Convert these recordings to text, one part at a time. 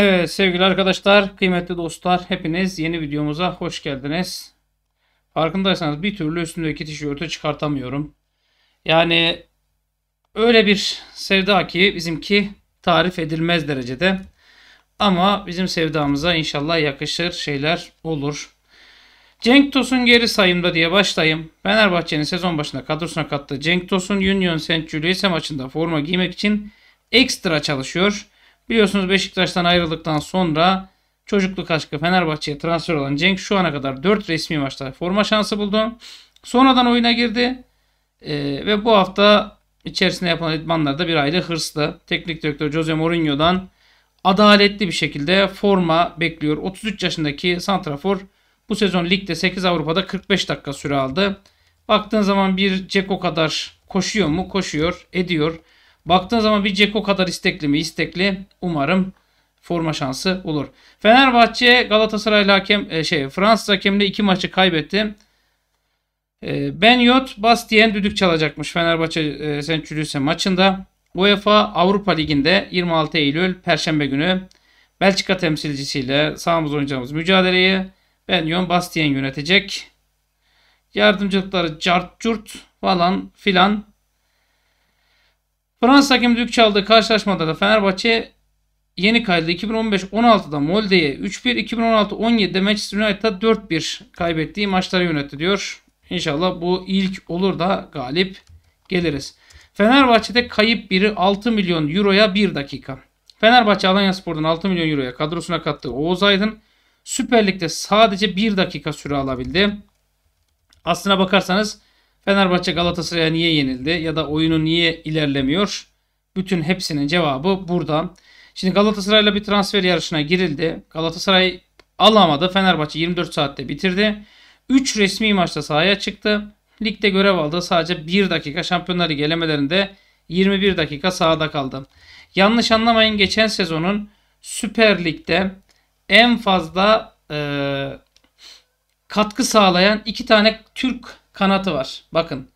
Evet sevgili arkadaşlar, kıymetli dostlar, hepiniz yeni videomuza hoş geldiniz. Farkındaysanız bir türlü üstümdeki tişörtü çıkartamıyorum. Yani öyle bir sevda ki bizimki tarif edilmez derecede. Ama bizim sevdamıza inşallah yakışır şeyler olur. Cenk Tosun geri sayımda diye başlayayım. Fenerbahçe'nin sezon başında kadrosuna kattığı Cenk Tosun Union St. Julius'e maçında forma giymek için ekstra çalışıyor. Biliyorsunuz Beşiktaş'tan ayrıldıktan sonra çocukluk aşkı Fenerbahçe'ye transfer olan Cenk şu ana kadar 4 resmi maçta forma şansı buldu. Sonradan oyuna girdi. Ee, ve bu hafta içerisinde yapılan idmanlarda bir ayda hırslı. Teknik direktör Jose Mourinho'dan adaletli bir şekilde forma bekliyor. 33 yaşındaki Santrafor bu sezon ligde 8 Avrupa'da 45 dakika süre aldı. Baktığın zaman bir Ceko kadar koşuyor mu? Koşuyor, ediyor. Baktığın zaman bir Ceko kadar istekli mi? İstekli. Umarım forma şansı olur. Fenerbahçe Galatasaray'la hakem e, şey Fransız hakemle iki maçı kaybetti. E, ben Yot Bastien düdük çalacakmış Fenerbahçe e. Julius'e maçında. UEFA Avrupa Ligi'nde 26 Eylül Perşembe günü Belçika temsilcisiyle sahamız oynayacağımız mücadeleyi Ben Yon Bastien yönetecek. Yardımcılıkları cart curt falan filan Fransız hakem düdük çaldığı karşılaşmada da Fenerbahçe yeni kaydı 2015-16'da Molde'ye 3-1, 2016-17'de Manchester United'a 4-1 kaybettiği maçları yönetti diyor. İnşallah bu ilk olur da galip geliriz. Fenerbahçe'de kayıp biri 6 milyon euroya 1 dakika. Fenerbahçe Alanya Spor'dan 6 milyon euroya kadrosuna kattığı Oğuz Aydın Süper Lig'de sadece 1 dakika süre alabildi. Aslına bakarsanız Fenerbahçe Galatasaray'a niye yenildi ya da oyunu niye ilerlemiyor? Bütün hepsinin cevabı burada. Şimdi Galatasaray'la bir transfer yarışına girildi. Galatasaray alamadı. Fenerbahçe 24 saatte bitirdi. 3 resmi maçta sahaya çıktı. Ligde görev aldı. Sadece 1 dakika Şampiyonlar Ligi elemelerinde 21 dakika sahada kaldı. Yanlış anlamayın geçen sezonun Süper Lig'de en fazla e, katkı sağlayan iki tane Türk kanatı var. Bakın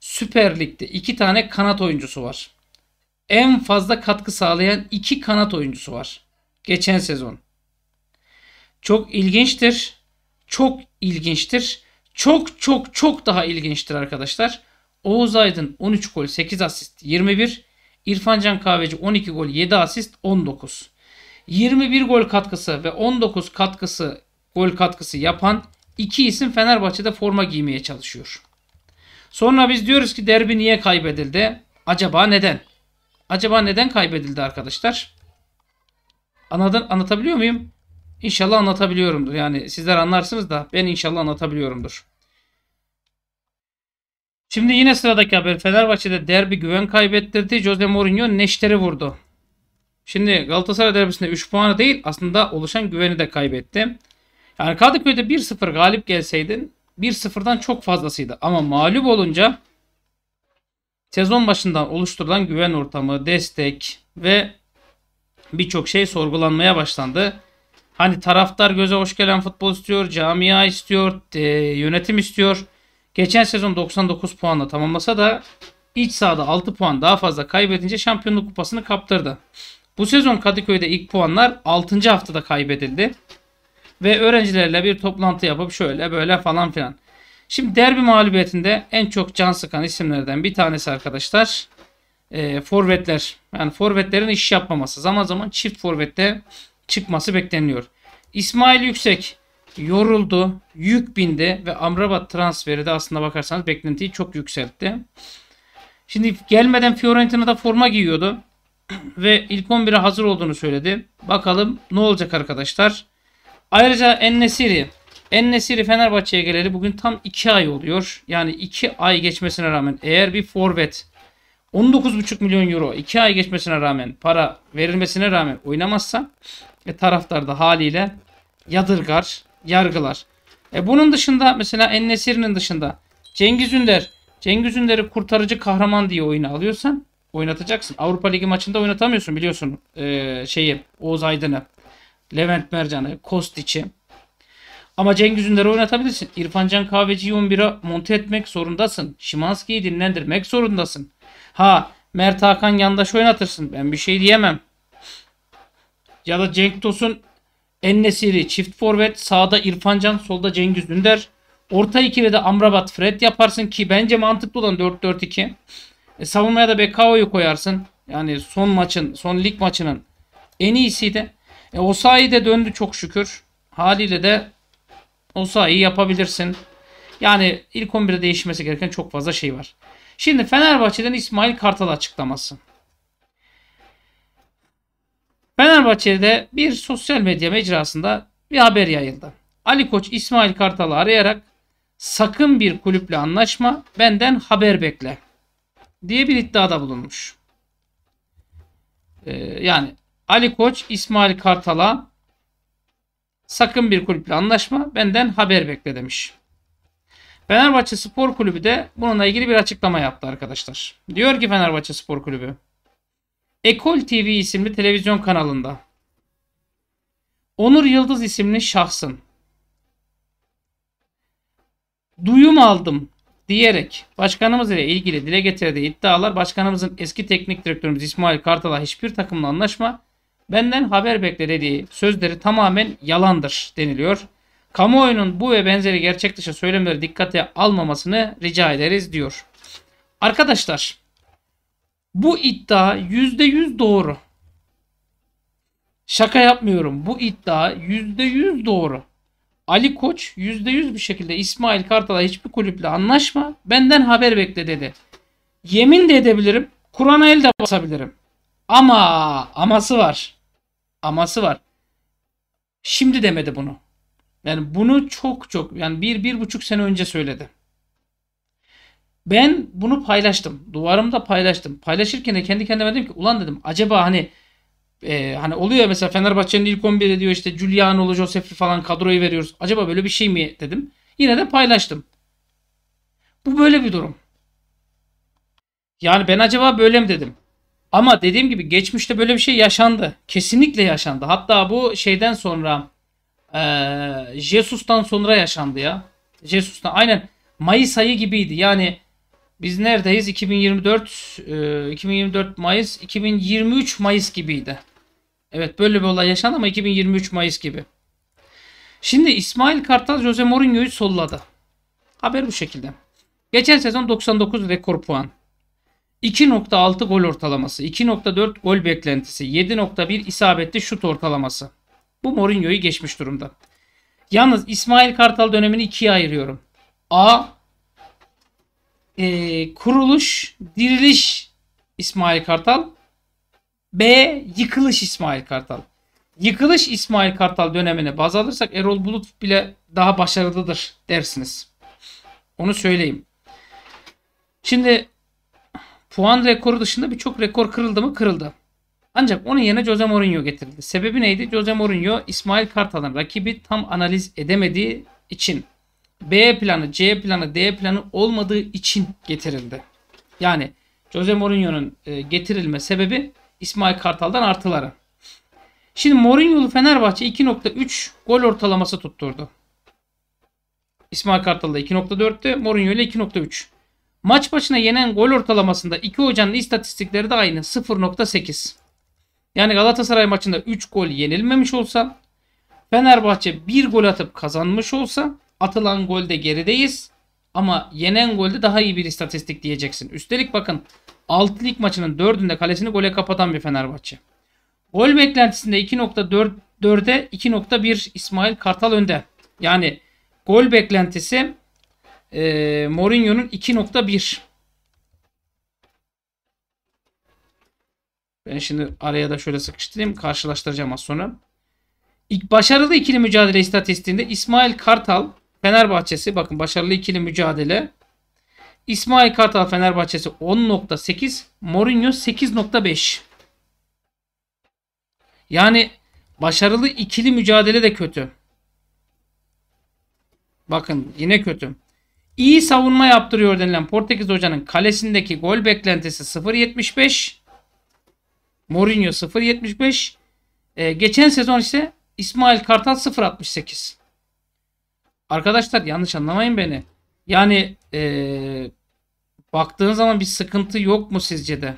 Süper Lig'de iki tane kanat oyuncusu var. En fazla katkı sağlayan iki kanat oyuncusu var. Geçen sezon. Çok ilginçtir. Çok ilginçtir. Çok çok çok daha ilginçtir arkadaşlar. Oğuz Aydın 13 gol 8 asist 21. İrfan Can Kahveci 12 gol 7 asist 19. 21 gol katkısı ve 19 katkısı gol katkısı yapan iki isim Fenerbahçe'de forma giymeye çalışıyor. Sonra biz diyoruz ki derbi niye kaybedildi? Acaba neden? Acaba neden kaybedildi arkadaşlar? Anladın, anlatabiliyor muyum? İnşallah anlatabiliyorumdur. Yani sizler anlarsınız da ben inşallah anlatabiliyorumdur. Şimdi yine sıradaki haber Fenerbahçe'de derbi güven kaybettirdi. Jose Mourinho neşteri vurdu. Şimdi Galatasaray derbisinde 3 puanı değil aslında oluşan güveni de kaybetti. Yani Kadıköy'de 1-0 galip gelseydin 1-0'dan çok fazlasıydı. Ama mağlup olunca sezon başından oluşturulan güven ortamı, destek ve birçok şey sorgulanmaya başlandı. Hani taraftar göze hoş gelen futbol istiyor, camia istiyor, e, yönetim istiyor. Geçen sezon 99 puanla tamamlasa da iç sahada 6 puan daha fazla kaybedince şampiyonluk kupasını kaptırdı. Bu sezon Kadıköy'de ilk puanlar 6. haftada kaybedildi ve öğrencilerle bir toplantı yapıp şöyle böyle falan filan. Şimdi derbi mağlubiyetinde en çok can sıkan isimlerden bir tanesi arkadaşlar e, forvetler. Yani forvetlerin iş yapmaması. Zaman zaman çift forvette çıkması bekleniyor. İsmail Yüksek yoruldu, yük bindi ve Amrabat transferi de aslında bakarsanız beklentiyi çok yükseltti. Şimdi gelmeden Fiorentina'da forma giyiyordu ve ilk 11'e hazır olduğunu söyledi. Bakalım ne olacak arkadaşlar. Ayrıca Ennesiri. Ennesiri Fenerbahçe'ye geleli bugün tam 2 ay oluyor. Yani 2 ay geçmesine rağmen eğer bir forvet 19,5 milyon euro 2 ay geçmesine rağmen para verilmesine rağmen oynamazsa e, taraftar da haliyle yadırgar, yargılar. E, bunun dışında mesela Ennesiri'nin dışında Cengiz Ünder Cengiz Ünder'i kurtarıcı kahraman diye oyuna alıyorsan oynatacaksın. Avrupa Ligi maçında oynatamıyorsun biliyorsun e, şeyi Oğuz Aydın'ı. Levent Mercan'ı, Kostiç'i. Ama Cengiz Ünder'i oynatabilirsin. İrfan Can Kahveci'yi 11'e monte etmek zorundasın. Şimanski'yi dinlendirmek zorundasın. Ha Mert Hakan yandaş oynatırsın. Ben bir şey diyemem. Ya da Cenk Tosun Ennesiri çift forvet. Sağda İrfan Can, solda Cengiz Dündar. Orta ikili de Amrabat Fred yaparsın ki bence mantıklı olan 4-4-2. E, savunmaya da Bekao'yu koyarsın. Yani son maçın, son lig maçının en iyisiydi. E, Osayi de döndü çok şükür. Haliyle de Osayi yapabilirsin. Yani ilk 11'de değişmesi gereken çok fazla şey var. Şimdi Fenerbahçe'den İsmail Kartal açıklaması. Fenerbahçe'de bir sosyal medya mecrasında bir haber yayıldı. Ali Koç İsmail Kartal'ı arayarak sakın bir kulüple anlaşma benden haber bekle diye bir iddiada bulunmuş. Ee, yani Ali Koç İsmail Kartal'a sakın bir kulüple anlaşma benden haber bekle demiş. Fenerbahçe Spor Kulübü de bununla ilgili bir açıklama yaptı arkadaşlar. Diyor ki Fenerbahçe Spor Kulübü Ekol TV isimli televizyon kanalında Onur Yıldız isimli şahsın duyum aldım diyerek başkanımız ile ilgili dile getirdiği iddialar başkanımızın eski teknik direktörümüz İsmail Kartal'a hiçbir takımla anlaşma benden haber bekle dediği sözleri tamamen yalandır deniliyor. Kamuoyunun bu ve benzeri gerçek dışı söylemleri dikkate almamasını rica ederiz diyor. Arkadaşlar bu iddia %100 doğru. Şaka yapmıyorum. Bu iddia %100 doğru. Ali Koç %100 bir şekilde İsmail Kartal'a hiçbir kulüple anlaşma. Benden haber bekle dedi. Yemin de edebilirim. Kur'an'a el de basabilirim. Ama aması var. Aması var. Şimdi demedi bunu. Yani bunu çok çok yani bir, bir buçuk sene önce söyledi. Ben bunu paylaştım. Duvarımda paylaştım. Paylaşırken de kendi kendime dedim ki ulan dedim acaba hani e, hani oluyor mesela Fenerbahçe'nin ilk 11'i diyor işte Giuliano'lu Josef'i falan kadroyu veriyoruz. Acaba böyle bir şey mi dedim. Yine de paylaştım. Bu böyle bir durum. Yani ben acaba böyle mi dedim. Ama dediğim gibi geçmişte böyle bir şey yaşandı. Kesinlikle yaşandı. Hatta bu şeyden sonra ee, Jesus'tan sonra yaşandı ya. Jesus'tan aynen Mayıs ayı gibiydi. Yani biz neredeyiz? 2024 e, 2024 Mayıs 2023 Mayıs gibiydi. Evet böyle bir olay yaşandı ama 2023 Mayıs gibi. Şimdi İsmail Kartal Jose Mourinho'yu solladı. Haber bu şekilde. Geçen sezon 99 rekor puan. 2.6 gol ortalaması, 2.4 gol beklentisi, 7.1 isabetli şut ortalaması. Bu Mourinho'yu geçmiş durumda. Yalnız İsmail Kartal dönemini ikiye ayırıyorum. A. E, kuruluş, diriliş İsmail Kartal. B. Yıkılış İsmail Kartal. Yıkılış İsmail Kartal dönemine baz alırsak Erol Bulut bile daha başarılıdır dersiniz. Onu söyleyeyim. Şimdi puan rekoru dışında birçok rekor kırıldı mı? Kırıldı. Ancak onun yerine Jose Mourinho getirildi. Sebebi neydi? Jose Mourinho İsmail Kartal'ın rakibi tam analiz edemediği için B planı, C planı, D planı olmadığı için getirildi. Yani Jose Mourinho'nun e, getirilme sebebi İsmail Kartal'dan artıları. Şimdi Mourinho'lu Fenerbahçe 2.3 gol ortalaması tutturdu. İsmail Kartal'da 2.4'tü, Mourinho ile 2.3. Maç başına yenen gol ortalamasında iki hocanın istatistikleri de aynı 0.8. Yani Galatasaray maçında 3 gol yenilmemiş olsa Fenerbahçe 1 gol atıp kazanmış olsa atılan golde gerideyiz. Ama yenen golde daha iyi bir istatistik diyeceksin. Üstelik bakın 6 lig maçının 4'ünde kalesini gole kapatan bir Fenerbahçe. Gol beklentisinde 2.4'e 2.1 İsmail Kartal önde. Yani gol beklentisi e, Mourinho'nun 2.1. Ben şimdi araya da şöyle sıkıştırayım. Karşılaştıracağım az sonra. İlk başarılı ikili mücadele istatistiğinde İsmail Kartal Fenerbahçesi bakın başarılı ikili mücadele. İsmail Kartal Fenerbahçesi 10.8 Mourinho 8.5 Yani başarılı ikili mücadele de kötü. Bakın yine kötü. İyi savunma yaptırıyor denilen Portekiz hocanın kalesindeki gol beklentisi 0.75 Mourinho 0.75. Ee, geçen sezon ise İsmail Kartal 0.68. Arkadaşlar yanlış anlamayın beni. Yani ee, baktığın zaman bir sıkıntı yok mu sizce de?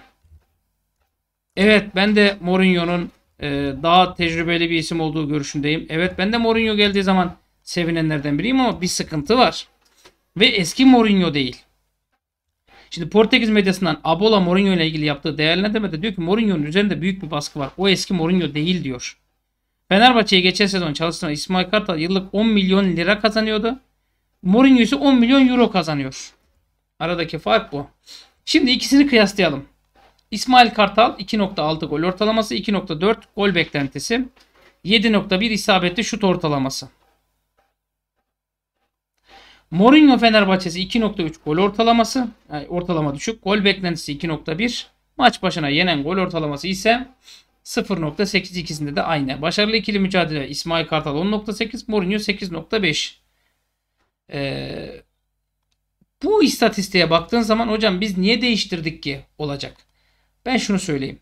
Evet ben de Mourinho'nun e, daha tecrübeli bir isim olduğu görüşündeyim. Evet ben de Mourinho geldiği zaman sevinenlerden biriyim ama bir sıkıntı var. Ve eski Mourinho değil. Şimdi Portekiz medyasından Abola Mourinho ile ilgili yaptığı değerlendirmede diyor ki Mourinho'nun üzerinde büyük bir baskı var. O eski Mourinho değil diyor. Fenerbahçe'ye geçen sezon çalıştıran İsmail Kartal yıllık 10 milyon lira kazanıyordu. Mourinho ise 10 milyon euro kazanıyor. Aradaki fark bu. Şimdi ikisini kıyaslayalım. İsmail Kartal 2.6 gol ortalaması, 2.4 gol beklentisi, 7.1 isabetli şut ortalaması. Mourinho Fenerbahçesi 2.3 gol ortalaması, yani ortalama düşük. Gol beklentisi 2.1. Maç başına yenen gol ortalaması ise 0.8 ikisinde de aynı. Başarılı ikili mücadele İsmail Kartal 10.8, Mourinho 8.5. Ee, bu istatistiğe baktığın zaman hocam biz niye değiştirdik ki olacak? Ben şunu söyleyeyim.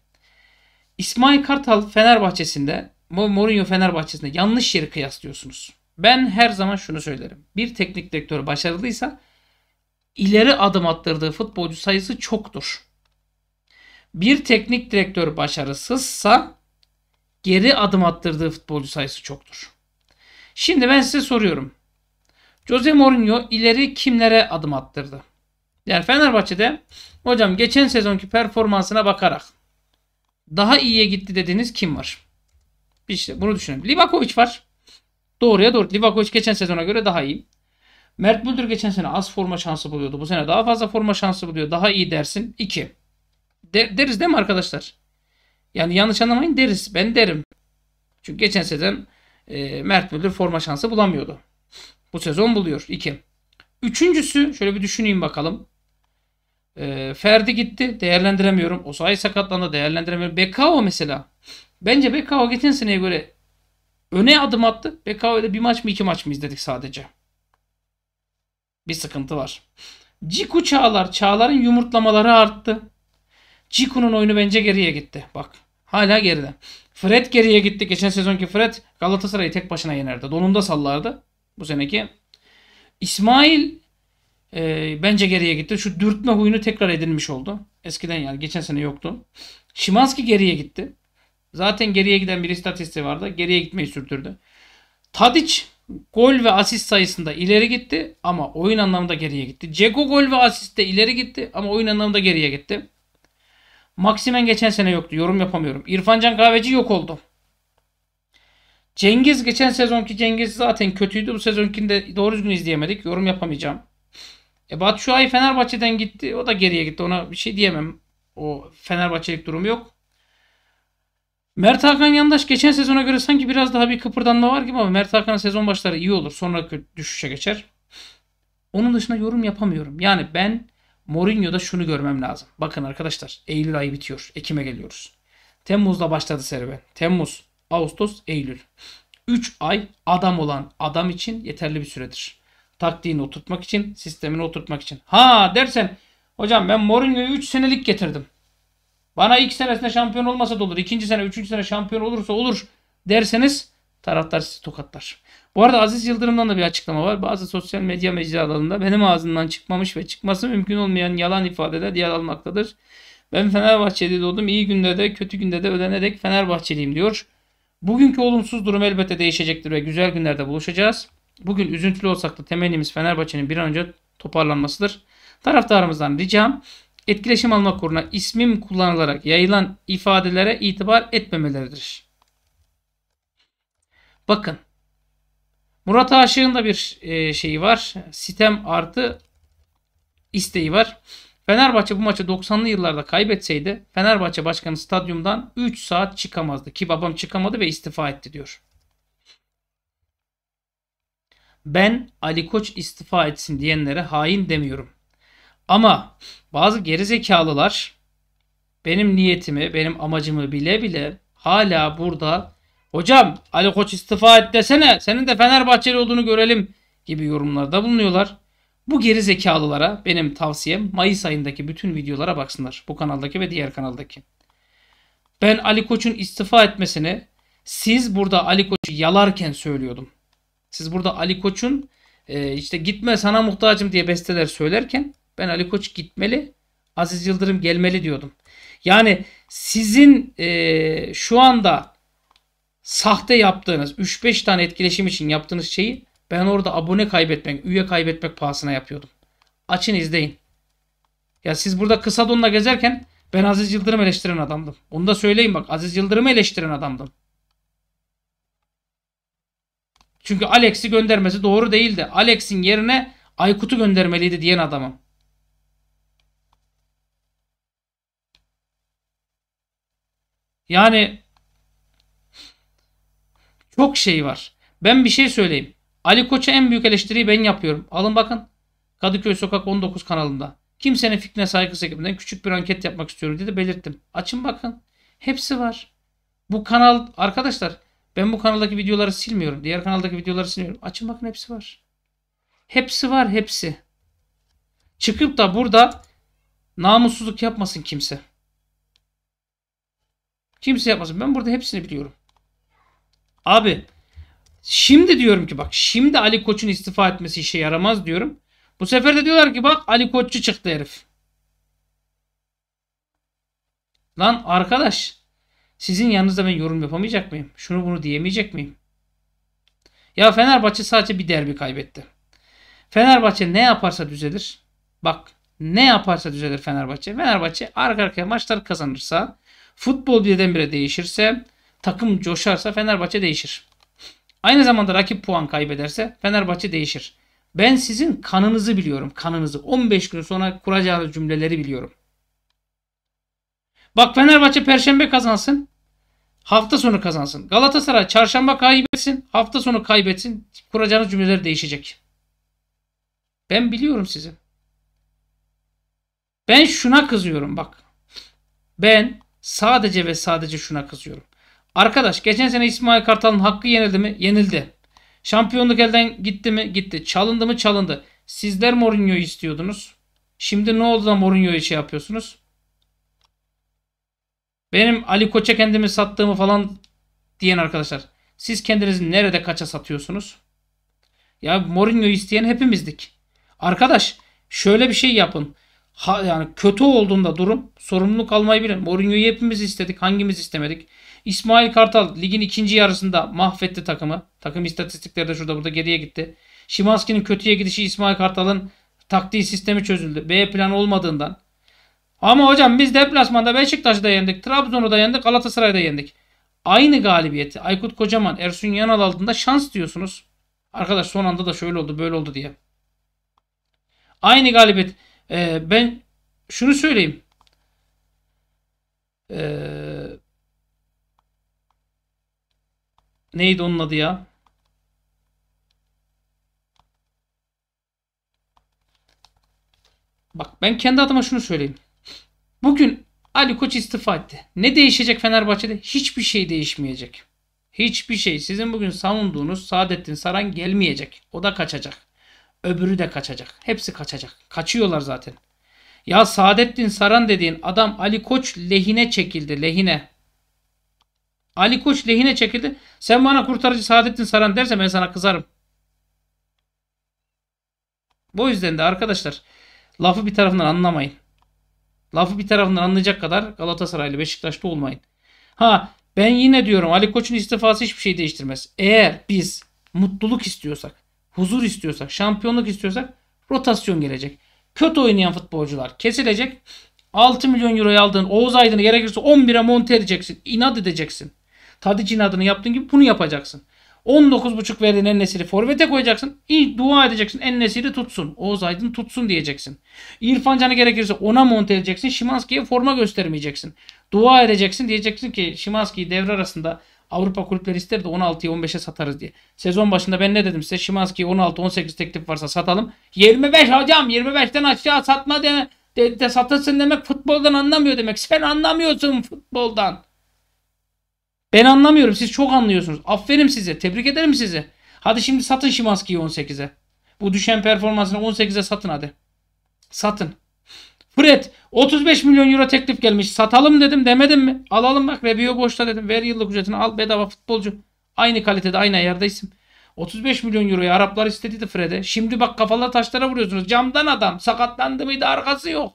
İsmail Kartal Fenerbahçe'sinde Mourinho Fenerbahçe'sinde yanlış yeri kıyaslıyorsunuz. Ben her zaman şunu söylerim. Bir teknik direktör başarılıysa ileri adım attırdığı futbolcu sayısı çoktur. Bir teknik direktör başarısızsa geri adım attırdığı futbolcu sayısı çoktur. Şimdi ben size soruyorum. Jose Mourinho ileri kimlere adım attırdı? Yani Fenerbahçe'de hocam geçen sezonki performansına bakarak daha iyiye gitti dediğiniz kim var? İşte bunu düşünelim. Livakovic var. Doğruya doğru. Livakovic geçen sezona göre daha iyi. Mert Müldür geçen sene az forma şansı buluyordu. Bu sene daha fazla forma şansı buluyor. Daha iyi dersin. 2. De, deriz değil mi arkadaşlar? Yani yanlış anlamayın deriz. Ben derim. Çünkü geçen sezon e, Mert Müldür forma şansı bulamıyordu. Bu sezon buluyor. 2. Üçüncüsü şöyle bir düşüneyim bakalım. E, Ferdi gitti. Değerlendiremiyorum. Osayi sakatlandı. Değerlendiremiyorum. Bekao mesela. Bence Bekao geçen seneye göre öne adım attı. Bekao'da bir maç mı iki maç mı izledik sadece. Bir sıkıntı var. Ciku Çağlar. Çağlar'ın yumurtlamaları arttı. Ciku'nun oyunu bence geriye gitti. Bak hala geride. Fred geriye gitti. Geçen sezonki Fred Galatasaray'ı tek başına yenerdi. Donunda sallardı. Bu seneki. İsmail e, bence geriye gitti. Şu dürtme huyunu tekrar edinmiş oldu. Eskiden yani geçen sene yoktu. Şimanski geriye gitti. Zaten geriye giden bir istatistiği vardı. Geriye gitmeyi sürdürdü. Tadic gol ve asist sayısında ileri gitti ama oyun anlamında geriye gitti. Ceko gol ve asiste ileri gitti ama oyun anlamında geriye gitti. Maksimen geçen sene yoktu. Yorum yapamıyorum. İrfancan Kahveci yok oldu. Cengiz geçen sezonki Cengiz zaten kötüydü. Bu sezonkinde doğru düzgün izleyemedik. Yorum yapamayacağım. E Batshuayi Fenerbahçe'den gitti. O da geriye gitti. Ona bir şey diyemem. O Fenerbahçelik durum yok. Mert Hakan Yandaş geçen sezona göre sanki biraz daha bir kıpırdanma var gibi ama Mert Hakan'ın sezon başları iyi olur. Sonra düşüşe geçer. Onun dışında yorum yapamıyorum. Yani ben Mourinho'da şunu görmem lazım. Bakın arkadaşlar Eylül ayı bitiyor. Ekim'e geliyoruz. Temmuz'da başladı serüven. Temmuz, Ağustos, Eylül. 3 ay adam olan adam için yeterli bir süredir. Taktiğini oturtmak için, sistemini oturtmak için. Ha dersen hocam ben Mourinho'yu 3 senelik getirdim. Bana ilk senesinde şampiyon olmasa da olur. ikinci sene, üçüncü sene şampiyon olursa olur derseniz taraftar sizi tokatlar. Bu arada Aziz Yıldırım'dan da bir açıklama var. Bazı sosyal medya mecralarında benim ağzımdan çıkmamış ve çıkması mümkün olmayan yalan ifadeler yer almaktadır. Ben Fenerbahçeli doğdum. İyi günde de kötü günde de ödenerek Fenerbahçeliyim diyor. Bugünkü olumsuz durum elbette değişecektir ve güzel günlerde buluşacağız. Bugün üzüntülü olsak da temennimiz Fenerbahçe'nin bir an önce toparlanmasıdır. Taraftarımızdan ricam etkileşim almak uğruna ismim kullanılarak yayılan ifadelere itibar etmemeleridir. Bakın. Murat Aşık'ın da bir e, şeyi var. Sitem artı isteği var. Fenerbahçe bu maçı 90'lı yıllarda kaybetseydi Fenerbahçe başkanı stadyumdan 3 saat çıkamazdı. Ki babam çıkamadı ve istifa etti diyor. Ben Ali Koç istifa etsin diyenlere hain demiyorum. Ama bazı gerizekalılar benim niyetimi, benim amacımı bile bile hala burada hocam Ali Koç istifa et desene senin de Fenerbahçeli olduğunu görelim gibi yorumlarda bulunuyorlar. Bu geri zekalılara benim tavsiyem Mayıs ayındaki bütün videolara baksınlar. Bu kanaldaki ve diğer kanaldaki. Ben Ali Koç'un istifa etmesini siz burada Ali Koç'u yalarken söylüyordum. Siz burada Ali Koç'un e, işte gitme sana muhtacım diye besteler söylerken ben Ali Koç gitmeli, Aziz Yıldırım gelmeli diyordum. Yani sizin e, şu anda sahte yaptığınız 3-5 tane etkileşim için yaptığınız şeyi ben orada abone kaybetmek, üye kaybetmek pahasına yapıyordum. Açın izleyin. Ya siz burada kısa donla gezerken ben Aziz Yıldırım eleştiren adamdım. Onu da söyleyeyim bak. Aziz Yıldırım'ı eleştiren adamdım. Çünkü Alex'i göndermesi doğru değildi. Alex'in yerine Aykut'u göndermeliydi diyen adamım. Yani çok şey var. Ben bir şey söyleyeyim. Ali Koç'a en büyük eleştiriyi ben yapıyorum. Alın bakın. Kadıköy Sokak 19 kanalında. Kimsenin fikrine saygısı ekibinden küçük bir anket yapmak istiyorum dedi belirttim. Açın bakın. Hepsi var. Bu kanal arkadaşlar ben bu kanaldaki videoları silmiyorum. Diğer kanaldaki videoları silmiyorum. Açın bakın hepsi var. Hepsi var hepsi. Çıkıp da burada namussuzluk yapmasın kimse. Kimse yapmasın. Ben burada hepsini biliyorum. Abi şimdi diyorum ki bak şimdi Ali Koç'un istifa etmesi işe yaramaz diyorum. Bu sefer de diyorlar ki bak Ali Koççu çıktı herif. Lan arkadaş sizin yanınızda ben yorum yapamayacak mıyım? Şunu bunu diyemeyecek miyim? Ya Fenerbahçe sadece bir derbi kaybetti. Fenerbahçe ne yaparsa düzelir. Bak ne yaparsa düzelir Fenerbahçe. Fenerbahçe arka arkaya maçlar kazanırsa, futbol birdenbire değişirse, takım coşarsa Fenerbahçe değişir. Aynı zamanda rakip puan kaybederse Fenerbahçe değişir. Ben sizin kanınızı biliyorum. Kanınızı. 15 gün sonra kuracağınız cümleleri biliyorum. Bak Fenerbahçe perşembe kazansın. Hafta sonu kazansın. Galatasaray çarşamba kaybetsin. Hafta sonu kaybetsin. Kuracağınız cümleler değişecek. Ben biliyorum sizi. Ben şuna kızıyorum bak. Ben sadece ve sadece şuna kızıyorum. Arkadaş geçen sene İsmail Kartal'ın hakkı yenildi mi? Yenildi. Şampiyonluk elden gitti mi? Gitti. Çalındı mı? Çalındı. Sizler Mourinho'yu istiyordunuz. Şimdi ne oldu da Mourinho'yu şey yapıyorsunuz? Benim Ali Koç'a kendimi sattığımı falan diyen arkadaşlar. Siz kendinizi nerede kaça satıyorsunuz? Ya Mourinho'yu isteyen hepimizdik. Arkadaş şöyle bir şey yapın. Ha, yani kötü olduğunda durum sorumluluk almayı bilin. Mourinho'yu hepimiz istedik. Hangimiz istemedik? İsmail Kartal ligin ikinci yarısında mahvetti takımı. Takım istatistikleri de şurada burada geriye gitti. Şimanski'nin kötüye gidişi İsmail Kartal'ın taktiği sistemi çözüldü. B plan olmadığından. Ama hocam biz deplasmanda Beşiktaş'ı da yendik. Trabzon'u da yendik. Galatasaray'ı da yendik. Aynı galibiyeti Aykut Kocaman, Ersun Yanal altında şans diyorsunuz. Arkadaş son anda da şöyle oldu böyle oldu diye. Aynı galibiyet. Ee, ben şunu söyleyeyim. Ee, neydi onun adı ya? Bak ben kendi adıma şunu söyleyeyim. Bugün Ali Koç istifa etti. Ne değişecek Fenerbahçe'de? Hiçbir şey değişmeyecek. Hiçbir şey. Sizin bugün savunduğunuz Saadettin Saran gelmeyecek. O da kaçacak. Öbürü de kaçacak. Hepsi kaçacak. Kaçıyorlar zaten. Ya Saadettin Saran dediğin adam Ali Koç lehine çekildi. Lehine. Ali Koç lehine çekildi. Sen bana kurtarıcı Saadettin Saran derse ben sana kızarım. Bu yüzden de arkadaşlar lafı bir tarafından anlamayın. Lafı bir tarafından anlayacak kadar Galatasaraylı Beşiktaşlı olmayın. Ha ben yine diyorum Ali Koç'un istifası hiçbir şey değiştirmez. Eğer biz mutluluk istiyorsak, huzur istiyorsak, şampiyonluk istiyorsak rotasyon gelecek. Kötü oynayan futbolcular kesilecek. 6 milyon euroya aldığın Oğuz Aydın'ı gerekirse 11'e monte edeceksin. İnat edeceksin. Tadic inadını yaptığın gibi bunu yapacaksın. 19.5 verdiğin Ennesiri forvete koyacaksın. İyi dua edeceksin. Ennesiri tutsun. Oğuz Aydın tutsun diyeceksin. İrfan Can'ı gerekirse ona monte edeceksin. Şimanski'ye forma göstermeyeceksin. Dua edeceksin. Diyeceksin ki Şimanski'yi devre arasında Avrupa kulüpleri ister de 16'ya 15'e satarız diye. Sezon başında ben ne dedim size? Şimanski'ye 16-18 teklif varsa satalım. 25 hocam 25'ten aşağı satma deme. De, de satasın demek futboldan anlamıyor demek. Sen anlamıyorsun futboldan. Ben anlamıyorum. Siz çok anlıyorsunuz. Aferin size. Tebrik ederim sizi. Hadi şimdi satın Şimanski'yi 18'e. Bu düşen performansını 18'e satın hadi. Satın. Fred 35 milyon euro teklif gelmiş. Satalım dedim demedim mi? Alalım bak Rebio boşta dedim. Ver yıllık ücretini al bedava futbolcu. Aynı kalitede aynı ayarda isim. 35 milyon euroyu Araplar istediydi Fred'e. Şimdi bak kafalar taşlara vuruyorsunuz. Camdan adam. Sakatlandı mıydı arkası yok.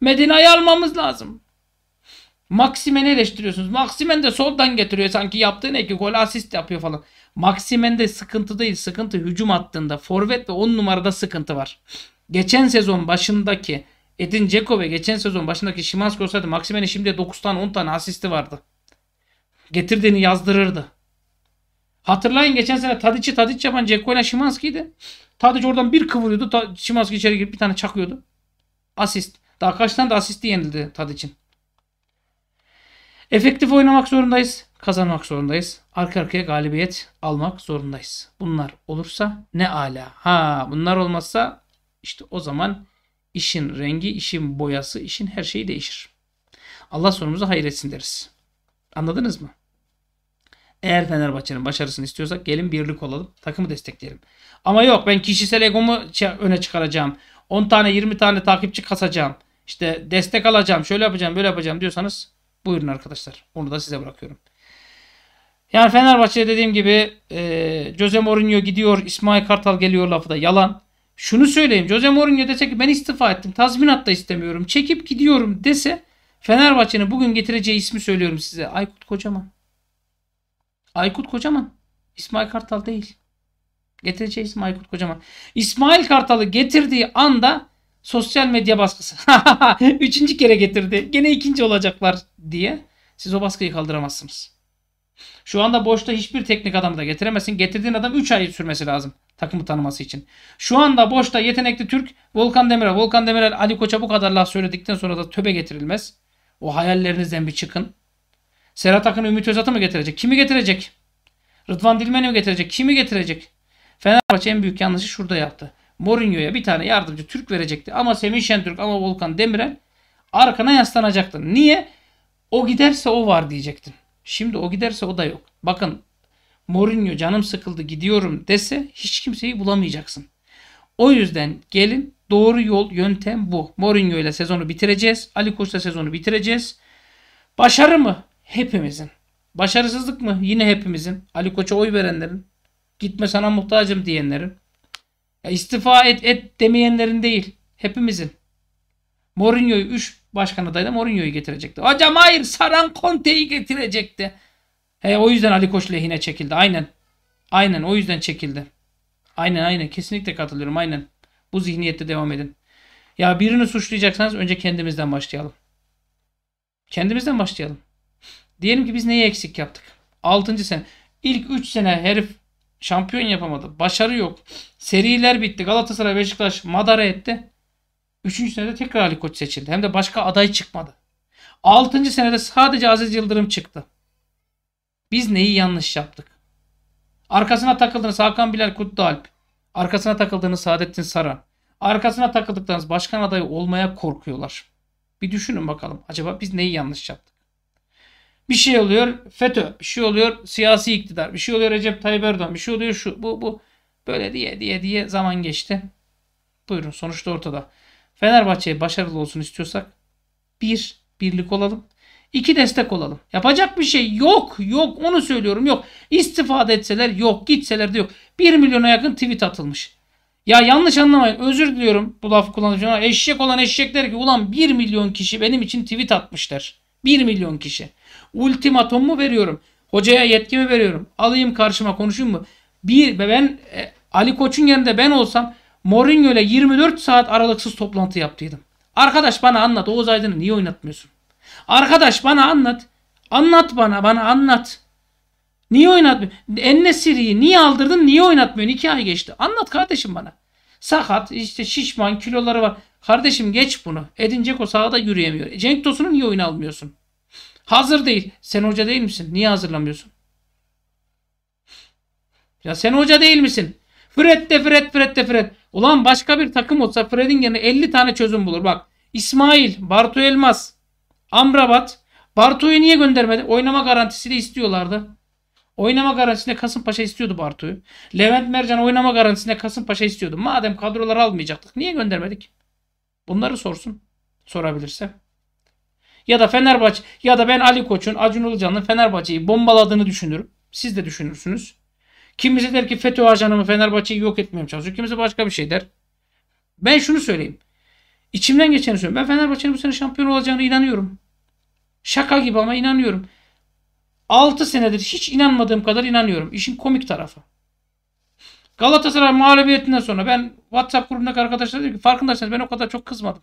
Medina'yı almamız lazım. Maximen'i eleştiriyorsunuz. Maximen de soldan getiriyor sanki yaptığı ne ki gol asist yapıyor falan. Maximen'de sıkıntı değil. Sıkıntı hücum hattında. Forvet ve 10 numarada sıkıntı var. Geçen sezon başındaki Edin Dzeko ve geçen sezon başındaki Şimanski olsaydı Maximen'in şimdi 9 tane 10 tane asisti vardı. Getirdiğini yazdırırdı. Hatırlayın geçen sene Tadic'i Tadic yapan Dzeko ile Şimanski'ydi. Tadic oradan bir kıvırıyordu. Şimanski içeri girip bir tane çakıyordu. Asist. Daha kaç tane de asisti yenildi Tadic'in. Efektif oynamak zorundayız. Kazanmak zorundayız. Arka arkaya galibiyet almak zorundayız. Bunlar olursa ne ala. Ha bunlar olmazsa işte o zaman işin rengi, işin boyası, işin her şeyi değişir. Allah sonumuzu hayretsin deriz. Anladınız mı? Eğer Fenerbahçe'nin başarısını istiyorsak gelin birlik olalım. Takımı destekleyelim. Ama yok ben kişisel egomu öne çıkaracağım. 10 tane 20 tane takipçi kasacağım. İşte destek alacağım. Şöyle yapacağım böyle yapacağım diyorsanız buyurun arkadaşlar. Onu da size bırakıyorum. Yani Fenerbahçe dediğim gibi e, Jose Mourinho gidiyor. İsmail Kartal geliyor lafı da yalan. Şunu söyleyeyim. Jose Mourinho dese ki ben istifa ettim. Tazminat da istemiyorum. Çekip gidiyorum dese Fenerbahçe'nin bugün getireceği ismi söylüyorum size. Aykut Kocaman. Aykut Kocaman. İsmail Kartal değil. Getireceği isim Aykut Kocaman. İsmail Kartal'ı getirdiği anda sosyal medya baskısı. Üçüncü kere getirdi. Gene ikinci olacaklar diye. Siz o baskıyı kaldıramazsınız. Şu anda boşta hiçbir teknik adamı da getiremezsin. Getirdiğin adam 3 ay sürmesi lazım takımı tanıması için. Şu anda boşta yetenekli Türk Volkan Demirel. Volkan Demirel Ali Koç'a bu kadar laf söyledikten sonra da töbe getirilmez. O hayallerinizden bir çıkın. Serhat Akın Ümit Özat'ı mı getirecek? Kimi getirecek? Rıdvan Dilmen'i mi getirecek? Kimi getirecek? Fenerbahçe en büyük yanlışı şurada yaptı. Mourinho'ya bir tane yardımcı Türk verecekti. Ama Semih Şentürk ama Volkan Demirel arkana yaslanacaktı. Niye? O giderse o var diyecektin. Şimdi o giderse o da yok. Bakın Mourinho canım sıkıldı gidiyorum dese hiç kimseyi bulamayacaksın. O yüzden gelin doğru yol yöntem bu. Mourinho ile sezonu bitireceğiz. Ali Koç'la sezonu bitireceğiz. Başarı mı? Hepimizin. Başarısızlık mı? Yine hepimizin. Ali Koç'a oy verenlerin. Gitme sana muhtacım diyenlerin. Ya istifa et, et demeyenlerin değil. Hepimizin. Mourinho'yu 3 başkan adayı da Mourinho'yu getirecekti. Hocam hayır Saran Conte'yi getirecekti. He, o yüzden Ali Koç lehine çekildi. Aynen. Aynen o yüzden çekildi. Aynen aynen. Kesinlikle katılıyorum. Aynen. Bu zihniyette devam edin. Ya birini suçlayacaksanız önce kendimizden başlayalım. Kendimizden başlayalım. Diyelim ki biz neyi eksik yaptık? 6. sene. İlk 3 sene herif şampiyon yapamadı. Başarı yok. Seriler bitti. Galatasaray, Beşiktaş madara etti. 3. senede tekrar Ali Koç seçildi. Hem de başka aday çıkmadı. 6. senede sadece Aziz Yıldırım çıktı. Biz neyi yanlış yaptık? Arkasına takıldığınız Hakan Bilal Kutlualp. Arkasına takıldığınız Saadettin Saran. Arkasına takıldıklarınız başkan adayı olmaya korkuyorlar. Bir düşünün bakalım. Acaba biz neyi yanlış yaptık? Bir şey oluyor FETÖ. Bir şey oluyor siyasi iktidar. Bir şey oluyor Recep Tayyip Erdoğan. Bir şey oluyor şu bu bu. Böyle diye diye diye zaman geçti. Buyurun sonuçta ortada. Fenerbahçe'ye başarılı olsun istiyorsak bir birlik olalım. İki destek olalım. Yapacak bir şey yok. Yok onu söylüyorum yok. İstifade etseler yok. Gitseler de yok. 1 milyona yakın tweet atılmış. Ya yanlış anlamayın. Özür diliyorum bu lafı kullanacağım. Eşek olan eşekler ki ulan 1 milyon kişi benim için tweet atmışlar. 1 milyon kişi. Ultimatom mu veriyorum? Hocaya yetkimi veriyorum. Alayım karşıma konuşayım mı? Bir ben e, Ali Koç'un yerinde ben olsam Mourinho ile 24 saat aralıksız toplantı yaptıydım. Arkadaş bana anlat Oğuz Aydın'ı niye oynatmıyorsun? Arkadaş bana anlat. Anlat bana bana anlat. Niye oynatmıyor? Ennesiri'yi niye aldırdın niye oynatmıyorsun? İki ay geçti. Anlat kardeşim bana. Sakat işte şişman kiloları var. Kardeşim geç bunu. Edin Dzeko sahada yürüyemiyor. E, Cenk Tosun'u niye oyuna almıyorsun? Hazır değil. Sen hoca değil misin? Niye hazırlamıyorsun? Ya sen hoca değil misin? Fred de Fred Fred de Fred. Ulan başka bir takım olsa Fred'in yerine 50 tane çözüm bulur. Bak İsmail, Bartu Elmas, Amrabat. Bartu'yu niye göndermedi? Oynama garantisi de istiyorlardı. Oynama garantisine Kasımpaşa istiyordu Bartu'yu. Levent Mercan oynama garantisine Kasımpaşa istiyordu. Madem kadroları almayacaktık niye göndermedik? Bunları sorsun. Sorabilirse. Ya da Fenerbahçe ya da ben Ali Koç'un Acun Ilıcalı'nın Fenerbahçe'yi bombaladığını düşünürüm. Siz de düşünürsünüz. Kimisi der ki FETÖ ajanı Fenerbahçe'yi yok etmeye çalışıyor. Kimisi başka bir şey der. Ben şunu söyleyeyim. İçimden geçeni söylüyorum. Ben Fenerbahçe'nin bu sene şampiyon olacağını inanıyorum. Şaka gibi ama inanıyorum. 6 senedir hiç inanmadığım kadar inanıyorum. İşin komik tarafı. Galatasaray mağlubiyetinden sonra ben WhatsApp grubundaki arkadaşlar diyor ki farkındaysanız ben o kadar çok kızmadım.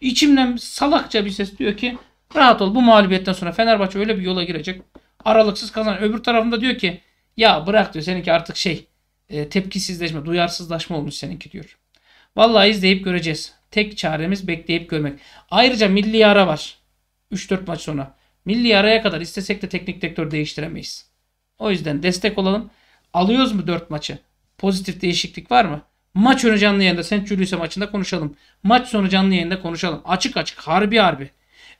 İçimden salakça bir ses diyor ki rahat ol bu mağlubiyetten sonra Fenerbahçe öyle bir yola girecek. Aralıksız kazan. Öbür tarafında diyor ki ya bırak diyor seninki artık şey e, tepkisizleşme, duyarsızlaşma olmuş seninki diyor. Vallahi izleyip göreceğiz. Tek çaremiz bekleyip görmek. Ayrıca milli ara var. 3-4 maç sonra. Milli araya kadar istesek de teknik direktör değiştiremeyiz. O yüzden destek olalım. Alıyoruz mu 4 maçı? Pozitif değişiklik var mı? Maç önü canlı yayında St. Julius'a maçında konuşalım. Maç sonu canlı yayında konuşalım. Açık açık harbi harbi.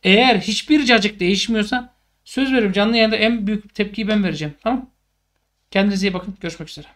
Eğer hiçbir cacık değişmiyorsa söz veriyorum canlı yayında en büyük tepkiyi ben vereceğim. Tamam? Kendinize iyi bakın. Görüşmek üzere.